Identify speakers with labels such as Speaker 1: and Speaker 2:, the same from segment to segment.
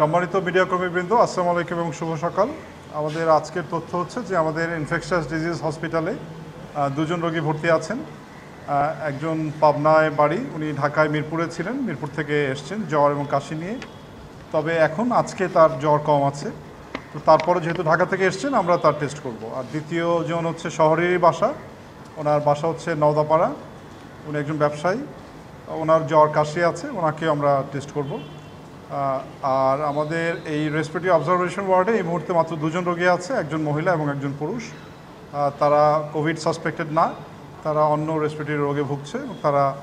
Speaker 1: সম্মানিত মিডিয়া কর্মীবৃন্দ আসসালামু আলাইকুম এবং শুভ সকাল। আমাদের আজকের তথ্য হচ্ছে যে আমাদের ইনফেকশাস ডিজিজ হসপিটালে দুজন রোগী ভর্তি আছেন। একজন পাবনায় বাড়ি, উনি ঢাকায় মিরপুরে ছিলেন, মিরপুর থেকে এসছেন জ্বর এবং কাশি নিয়ে। তবে এখন আজকে তার জ্বর কম আছে। তো তারপরে যেহেতু ঢাকা থেকে এসছেন, আমরা তার টেস্ট করব। আর দ্বিতীয় জন হচ্ছে শহরেরই বাসা। ওনার বাসা হচ্ছে নওদাপাড়া। উনি একজন ব্যবসায়ী। ওনার জ্বর, কাশি আছে, ওনাকে আমরা টেস্ট করব। আর আমাদের এই রেসপিরেটরি অবজারভেশন ওয়ার্ডে এই মুহূর্তে মাত্র দুজন রোগী আছে, একজন মহিলা এবং একজন পুরুষ। তারা কোভিড সাসপেক্টেড না, তারা অন্য রেসপিরেটরি রোগে ভুগছে তারা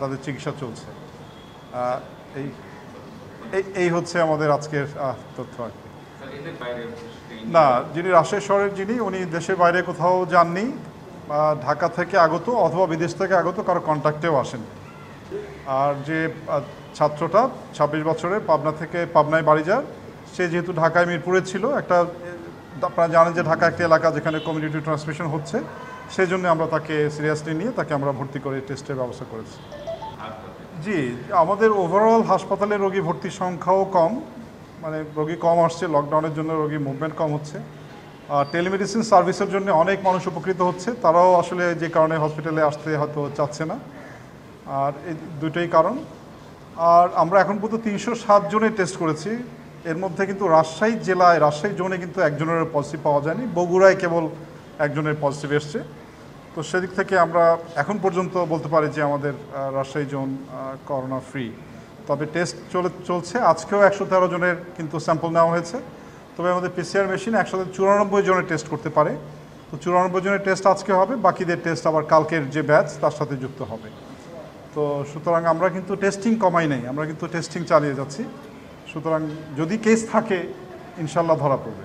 Speaker 1: তাদের চিকিৎসা চলছে। এই, এই- হচ্ছে আমাদের আজকের তথ্য আর কি। না, যিনি রাজশাহী শহরের যিনি, উনি দেশের বাইরে কোথাও যাননি ঢাকা থেকে আগত অথবা বিদেশ থেকে আগত কারও কন্ট্যাক্টেও আসেন আর যে ছাত্রটা ছাব্বিশ বছরের, পাবনা থেকে পাবনায় বাড়ি যায়। সে যেহেতু ঢাকায় মিরপুরে ছিল, একটা আপনারা জানেন যে ঢাকা একটি এলাকা যেখানে কমিউনিটি ট্রান্সমিশন হচ্ছে। সেই জন্য আমরা তাকে সিরিয়াসলি নিয়ে তাকে আমরা ভর্তি করে টেস্টের ব্যবস্থা করেছি। জি, আমাদের ওভারঅল হাসপাতালে রোগী ভর্তির সংখ্যাও কম। মানে রোগী কম আসছে লকডাউনের জন্য রোগী মুভমেন্ট কম হচ্ছে। আর টেলিমেডিসিন সার্ভিসের জন্য অনেক মানুষ উপকৃত হচ্ছে। তারাও আসলে যে কারণে হসপিটালে আসতে হয়তো চাচ্ছে না। আর এই দুটোই কারণ। আর আমরা এখন পর্যন্ত তিনশো সাত জনের টেস্ট করেছি। এর মধ্যে কিন্তু রাজশাহী জেলায়, রাজশাহী জোনে কিন্তু একজনের পজিটিভ পাওয়া যায়নি। বগুড়ায় কেবল একজনের পজিটিভ এসছে। তো সেদিক থেকে আমরা এখন পর্যন্ত বলতে পারি যে আমাদের রাজশাহী জোন করোনা ফ্রি তবে টেস্ট চলে, চলছে। আজকেও একশো তেরো জনের কিন্তু স্যাম্পল নেওয়া হয়েছে। তবে আমাদের পিসিআর মেশিন একসাথে চুরানব্বই জনের টেস্ট করতে পারে। তো চুরানব্বই জনের টেস্ট আজকে হবে। বাকিদের টেস্ট আবার কালকের যে ব্যাচ তার সাথে যুক্ত হবে। তো সুতরাং আমরা কিন্তু টেস্টিং কমাই নাই, আমরা কিন্তু টেস্টিং চালিয়ে যাচ্ছি। সুতরাং যদি কেস থাকে ইনশাল্লাহ ধরা পড়বে।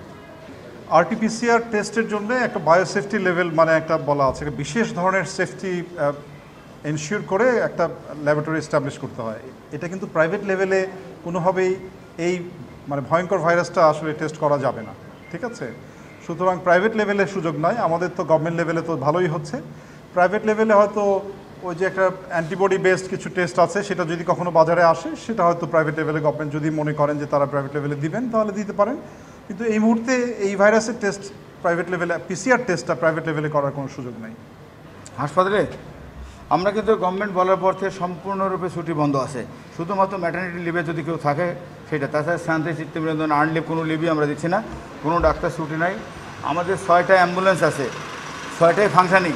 Speaker 1: আরটিপিসিআর টেস্টের জন্য একটা বায়োসেফটি লেভেল মানে একটা বলা আছে বিশেষ ধরনের সেফটি এনশিওর করে একটা ল্যাবরেটরি এস্টাবলিশ করতে হয়। এটা কিন্তু প্রাইভেট লেভেলে কোনোভাবেই এই মানে ভয়ঙ্কর ভাইরাসটা আসলে টেস্ট করা যাবে না, ঠিক আছে? সুতরাং প্রাইভেট লেভেলে সুযোগ নয় আমাদের তো গভর্নমেন্ট লেভেলে তো ভালোই হচ্ছে। প্রাইভেট লেভেলে হয়তো ওই যে একটা অ্যান্টিবডি বেসড কিছু টেস্ট আছে, সেটা যদি কখনো বাজারে আসে, সেটা হয়তো প্রাইভেট লেভেলে গভর্নমেন্ট যদি মনে করেন যে তারা প্রাইভেট লেভেলে দিবেন, তাহলে দিতে পারেন। কিন্তু এই মুহূর্তে এই ভাইরাসের টেস্ট প্রাইভেট লেভেলে পিসিআর টেস্টটা প্রাইভেট লেভেলে করার কোনো সুযোগ নেই।
Speaker 2: হাসপাতালে, আমরা কিন্তু গভর্নমেন্ট বলার পর থেকে সম্পূর্ণরূপে ছুটি বন্ধ আছে। শুধুমাত্র ম্যাটার্নিটি লিভে যদি কেউ থাকে, সেটা। তাছাড়া শান্তি চিত্তবিনোদন আর্ন লিভ কোনো লিভই আমরা দিচ্ছি না। কোনো ডাক্তার ছুটি নাই। আমাদের ছয়টা অ্যাম্বুলেন্স আছে। ছয়টাই ফাংশানিং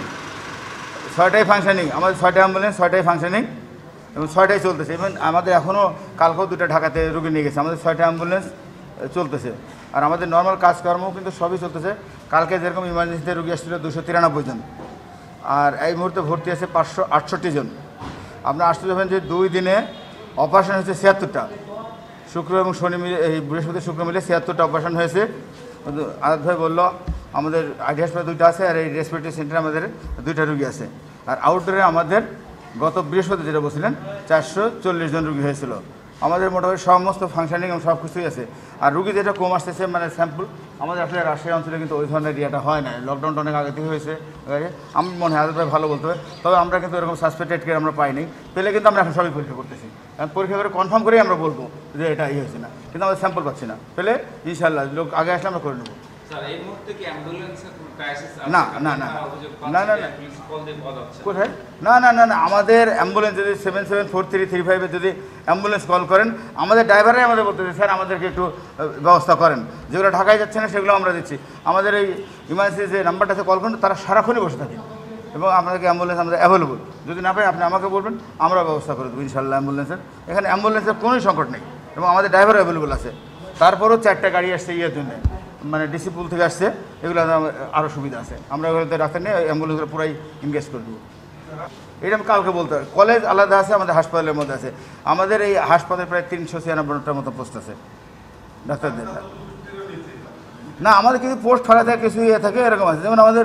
Speaker 2: ছয়টাই ফাংশানিং আমাদের ছয়টা অ্যাম্বুলেন্স ছয়টাই ফাংশানিং এবং ছয়টাই চলতেছে। এবং আমাদের এখনও কালকেও দুটো ঢাকাতে রুগী নিয়ে গেছে, আমাদের ছয়টা অ্যাম্বুলেন্স চলতেছে। আর আমাদের নর্মাল কাজকর্মও কিন্তু সবই চলতেছে। কালকে যেরকম ইমার্জেন্সিতে রুগী আসছিল দুশো তিরানব্বই জন। আর এই মুহূর্তে ভর্তি আছে পাঁচশো আটষট্টি জন। আপনার আসতে যাবেন যে দুই দিনে অপারেশন হয়েছে ছিয়াত্তরটা। শুক্র এবং শনি মিলে, এই বৃহস্পতি, শুক্র মিলে ছিয়াত্তরটা অপারেশন হয়েছে। আজাদ ভাই বলল, আমাদের আইডি হাসপাতাল দুইটা আছে আর এই রেসপিরেটরি সেন্টারে আমাদের দুইটা রুগী আছে। আর আউটডোরে আমাদের গত বৃহস্পতি যেটা বলছিলেন, চারশো চল্লিশ জন রুগী হয়েছিল। আমাদের মোটামুটি সমস্ত ফাংশনিং এবং সব কিছুই আছে। আর রুগী যেটা কম আসতেছে মানে স্যাম্পল আমাদের আসলে রাজশাহী অঞ্চলে কিন্তু ওই ধরনের ইয়েটা হয় না। লকডাউনটা অনেক আগে থেকে হয়েছে। আমার মনে হয় আদর ভালো বলতে হবে। তবে আমরা কিন্তু এরকম সাসপেক্টেড কেয়ার আমরা পাইনি। পেলে কিন্তু আমরা এখন সবই পরীক্ষা করতেছি। কারণ পরীক্ষা করে কনফার্ম করেই আমরা বলব যে এটা ইয়ে হয়েছে না। কিন্তু আমাদের স্যাম্পল পাচ্ছি না। পেলে ইনশাল্লাহ লোক আগে আসলে আমরা করে নেব। না, না, না, না। না, না। কোথায়? না না না না আমাদের অ্যাম্বুলেন্স যদি seven seven four three three ফাইভে যদি অ্যাম্বুলেন্স কল করেন আমাদের ড্রাইভারাই আমাদের বলতেছে স্যার আমাদেরকে একটু ব্যবস্থা করেন। যেগুলো ঢাকায় যাচ্ছে না সেগুলো আমরা দিচ্ছি। আমাদের এই ইমার্জেন্সি যে নাম্বারটাতে কল করেন তারা সারাক্ষণই বসে থাকে এবং আপনাদেরকে অ্যাম্বুলেন্স আমাদের অ্যাভেলেবল যদি না পাই আপনি আমাকে বলবেন আমরা ব্যবস্থা করে দেবো ইনশাল্লাহ অ্যাম্বুলেন্সের। এখানে অ্যাম্বুলেন্সের কোনোই সংকট নেই এবং আমাদের ড্রাইভার অ্যাভেলেবল আছে। তারপরেও চারটা গাড়ি আসছে ইয়ের জন্য। মানে ডিসি পুল থেকে আসছে, এগুলো আরও সুবিধা আছে। আমরা ওগুলোতে ডাক্তার নিয়ে অ্যাম্বুলেন্সগুলো পুরাই ইনগেজ করে দেবো। এটা আমি কালকে বলতে পারি। কলেজ আলাদা আছে, আমাদের হাসপাতালের মধ্যে আছে। আমাদের এই হাসপাতালে প্রায় তিনশো ছিয়ানব্বইটার মতো পোস্ট আছে। ডাক্তারদের। না, আমাদের কিছু পোস্ট ফাঁকা থাকে, কিছু ইয়ে থাকে, এরকম আছে। যেমন আমাদের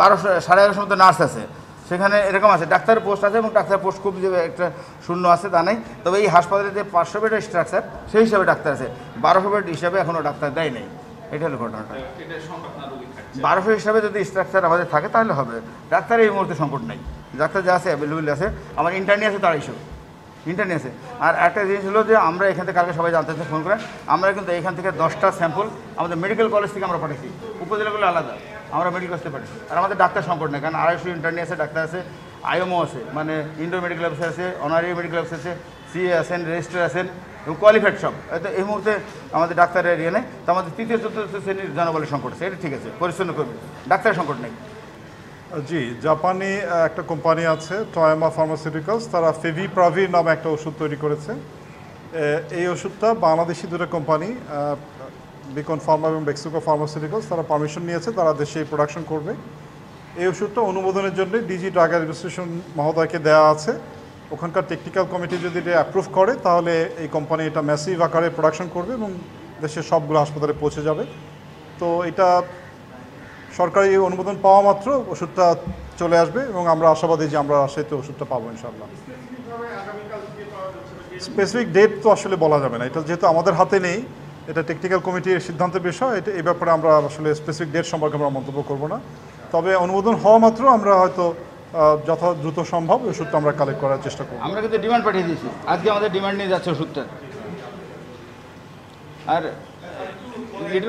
Speaker 2: বারোশো, সাড়ে এগারোশো মতো নার্স আছে। সেখানে এরকম আছে। ডাক্তারের পোস্ট আছে এবং ডাক্তার পোস্ট খুব যে একটা শূন্য আছে তা নেই। তবে এই হাসপাতালে যে পাঁচশো বেডের স্ট্রাকচার সেই হিসাবে ডাক্তার আছে। বারোশো বেড হিসাবে এখনও ডাক্তার দেয় নেই। এটা হলো ঘটনাটা। বারোশো হিসাবে যদি স্ট্রাকচার আমাদের থাকে তাহলে হবে। ডাক্তার এই মুহূর্তে সংকট নেই। ডাক্তার যা আছে অ্যাভেলেবেল আছে। আমার ইন্টারনি আছে তারাইশো ইন্টারনি আছে। আর একটা জিনিস হলো যে আমরা এখান থেকে কালকে সবাই জানতে চাই ফোন করে। আমরা কিন্তু এখান থেকে দশটা স্যাম্পল আমাদের মেডিকেল কলেজ থেকে আমরা পাঠিয়েছি উপজেলাগুলো আলাদা। আমরা মেডিকেল কলেজ থেকে পাঠাচ্ছি আর আমাদের ডাক্তার সংকট নেই। কারণ আড়াইশো ইন্টারনি আছে ডাক্তার আছে। আইএমও আছে মানে ইন্ডোর মেডিকেল অফিসার আছে, অনারি মেডিকেল অফিসার আছে, সিএ আছেন রেজিস্টার আছেন, এবং কোয়ালিফাইড সব। তো এই মুহূর্তে আমাদের ডাক্তারের ইয়ে নেই, তো আমাদের তৃতীয়, চতুর্থ শ্রেণির জনবলের সংকট আছে। এটা ঠিক আছে, পরিচ্ছন্ন করবে। ডাক্তারের সংকট নেই।
Speaker 1: জি, জাপানি একটা কোম্পানি আছে টয়ামা ফার্মাসিউটিক্যালস তারা ফেভি প্রাভি নামে একটা ওষুধ তৈরি করেছে। এই ওষুধটা বাংলাদেশি দুটো কোম্পানি বিকন ফার্মা এবং বেক্সিকো ফার্মাসিউটিক্যালস তারা পারমিশন নিয়েছে, তারা দেশে প্রোডাকশন করবে। এই ওষুধটা অনুমোদনের জন্য ডিজি ড্রাগ অ্যাডমিনিস্ট্রেশন মহোদয়কে দেওয়া আছে। ওখানকার টেকনিক্যাল কমিটি যদি এটা অ্যাপ্রুভ করে তাহলে এই কোম্পানি এটা ম্যাসিভ আকারে প্রোডাকশন করবে এবং দেশের সবগুলো হাসপাতালে পৌঁছে যাবে। তো এটা সরকারি অনুমোদন পাওয়া মাত্র ওষুধটা চলে আসবে এবং আমরা আশাবাদী যে আমরা রাজশাহীতে ওষুধটা পাবো ইনশাল্লাহ স্পেসিফিক ডেট তো আসলে বলা যাবে না এটা যেহেতু আমাদের হাতে নেই এটা টেকনিক্যাল কমিটির সিদ্ধান্তের বিষয় এটা এই ব্যাপারে আমরা আসলে স্পেসিফিক ডেট সম্পর্কে আমরা মন্তব্য করব না। তবে অনুমোদন হওয়া মাত্র আমরা হয়তো যথা দ্রুত সম্ভব ওষুধটা আমরা কালেক্ট করার চেষ্টা করব।
Speaker 2: আমরা কিন্তু ডিমান্ড পাঠিয়ে দিয়েছি। আজকে আমাদের ডিমান্ড নিয়ে যাচ্ছে ওষুধটা। আর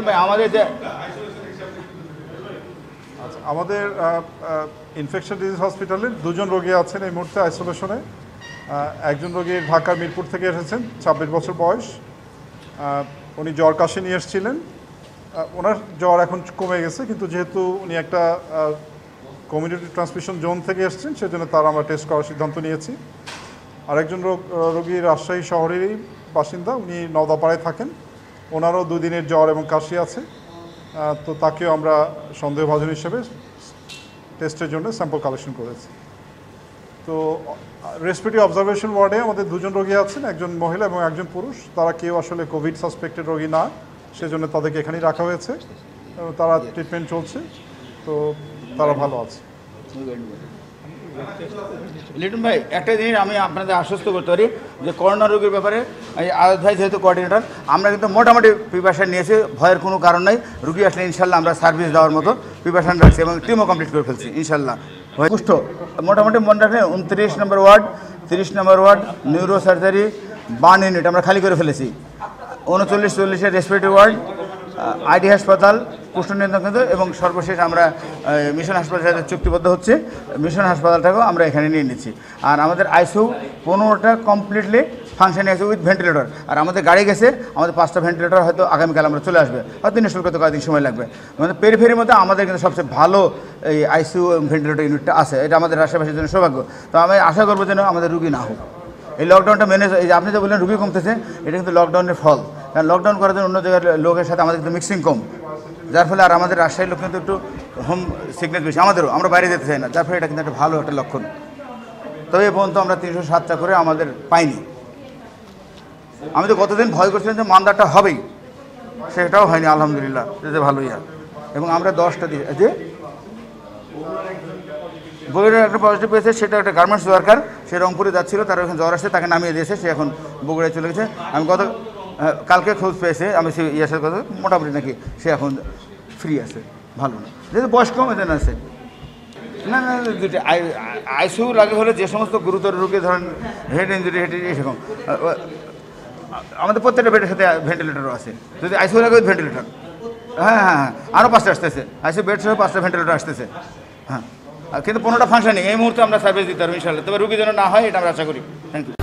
Speaker 2: ভাই আমাদের যে
Speaker 1: আচ্ছা আমাদের ইনফেকশন ডিজিজ হসপিটালে দুজন রোগী আছেন এই মুহূর্তে আইসোলেশনে একজন রোগী ঢাকার মিরপুর থেকে এসেছেন ছাব্বিশ বছর বয়স। উনি জ্বর কাশি নিয়ে এসেছিলেন। ওনার জ্বর এখন কমে গেছে, কিন্তু যেহেতু উনি একটা কমিউনিটি ট্রান্সমিশন জোন থেকে এসেছেন, সেজন্য তার আমরা টেস্ট করার সিদ্ধান্ত নিয়েছি। আরেকজন রোগ রাজশাহী শহরেরই বাসিন্দা, উনি নওদাপাড়ায় থাকেন। ওনারও দুদিনের জ্বর এবং কাশি আছে। তো তাকেও আমরা সন্দেহভাজন হিসেবে টেস্টের জন্য স্যাম্পল কালেকশন করেছি। তো রেসপিরেটরি অবজারভেশন ওয়ার্ডে আমাদের দুজন রোগী আছেন, একজন মহিলা এবং একজন পুরুষ। তারা কেউ আসলে কোভিড সাসপেক্টেড রোগী না, সেজন্য তাদেরকে এখানেই রাখা হয়েছে। তারা ট্রিটমেন্ট চলছে, তো তারা ভালো আছে।
Speaker 2: লিটন ভাই, একটা জিনিস আমি আপনাদের আশ্বস্ত করতে পারি, যে করোনা রোগীর ব্যাপারে ভাই যেহেতু কোঅর্ডিনেটর আমরা কিন্তু মোটামুটি প্রিপারেশন নিয়েছি, ভয়ের কোনো কারণ নাই। রুগী আসলে ইনশাল্লাহ আমরা সার্ভিস দেওয়ার মতো প্রিপারেশন রাখছি এবং টিমও কমপ্লিট করে ফেলছি, ইনশাল্লাহ। কুষ্ঠ মোটামুটি মনে রাখেন উনত্রিশ নম্বর ওয়ার্ড, তিরিশ number ward neuro surgery burn unit আমরা খালি করে ফেলেছি। উনচল্লিশ, চল্লিশের রেসপিরেটরি ওয়ার্ড আইডি হাসপাতাল, কুষ্ঠ নিয়ন্ত্রণ কেন্দ্র এবং সর্বশেষ আমরা মিশন হাসপাতালের সাথে চুক্তিবদ্ধ হচ্ছে। মিশন হাসপাতালটাকেও আমরা এখানে নিয়ে নিচ্ছি। আর আমাদের আইসিউ পনেরোটা কমপ্লিটলি ফাংশনে আছে উইথ ভেন্টিলেটর। আর আমাদের গাড়ি গেছে, আমাদের পাঁচটা ভেন্টিলেটর হয়তো আগামীকাল আমরা চলে আসবে। হয়তো ইনস্টল করতে কয়েকদিন সময় লাগবে। মানে পেরিফেরির মধ্যে আমাদের কিন্তু সবচেয়ে ভালো এই আইসিউ ভেন্টিলেটর ইউনিটটা আছে। এটা আমাদের আশেপাশের জন্য সৌভাগ্য। তো আমি আশা করব যেন আমাদের রুগী না হোক। এই লকডাউনটা মেনে এই যে আপনি যে বললেন রুগী কমতেছে, এটা কিন্তু লকডাউনের ফল। কারণ লকডাউন করার জন্য অন্য জায়গার লোকের সাথে আমাদের কিন্তু মিক্সিং কম। যার ফলে আর আমাদের রাজশাহীর লোক কিন্তু একটু হোম সিকনেস বেশি। আমাদেরও, আমরা বাইরে যেতে চাই না। যার ফলে এটা কিন্তু একটা ভালো একটা লক্ষণ। তবে এ পর্যন্ত আমরা তিনশো সাতটা করে আমাদের পাইনি। আমি তো গতদিন ভয় করছিলাম যে মান্দারটা হবেই। সেটাও হয়নি, আলহামদুলিল্লাহ যেতে ভালোই হয়। এবং আমরা দশটা দিয়ে যে বগুড়ার একটা পজিটিভ পেয়েছে, সেটা একটা গার্মেন্টস ওয়ার্কার সে রংপুরে যাচ্ছিল, তার ওখানে জ্বর আসছে, তাকে নামিয়ে দিয়েছে, সে এখন বগুড়ায় চলে গেছে। আমি গত কালকে খোঁজ পেয়েছে, আমি সে ইয়ে সাথে কথা মোটামুটি নাকি সে এখন ফ্রি আছে, ভালো না। যেহেতু বয়স কম এদের আছে। না না দুটো আইসিউ লাগে হলে যে সমস্ত গুরুতর রোগে ধরেন হেড ইঞ্জুরি হেড এরকম আমাদের প্রত্যেকটা বেডের সাথে ভেন্টিলেটরও আছে। যদি আইসিউ লাগে ভেন্টিলেটর হ্যাঁ হ্যাঁ হ্যাঁ আরও পাঁচটা আসতেছে। আইসিউ বেড সহ পাঁচটা ভেন্টিলেটর আসতেছে। হ্যাঁ কিন্তু পনেরোটা ফাংশন নেই। এই মুহূর্তে আমরা সার্ভিস দিতে পারব ইনশাল্লাহ তবে রুগী যেন না হয়, এটা আমরা আশা করি। Thank you